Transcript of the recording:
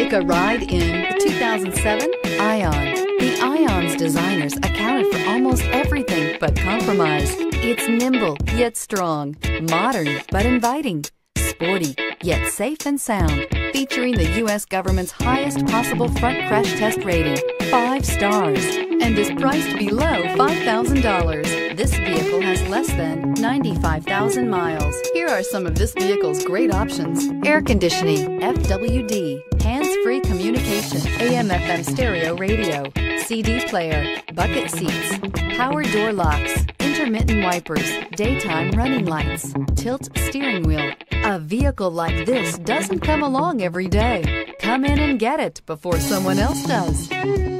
Take a ride in the 2007 Ion. The Ion's designers accounted for almost everything but compromise. It's nimble yet strong, modern but inviting, sporty yet safe and sound, featuring the U.S. government's highest possible front crash test rating, five stars, and is priced below $5,000. This vehicle has less than 95,000 miles. Here are some of this vehicle's great options. Air conditioning, FWD, hands-free communication, AM-FM stereo radio, CD player, bucket seats, power door locks, intermittent wipers, daytime running lights, tilt steering wheel. A vehicle like this doesn't come along every day. Come in and get it before someone else does.